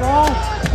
와.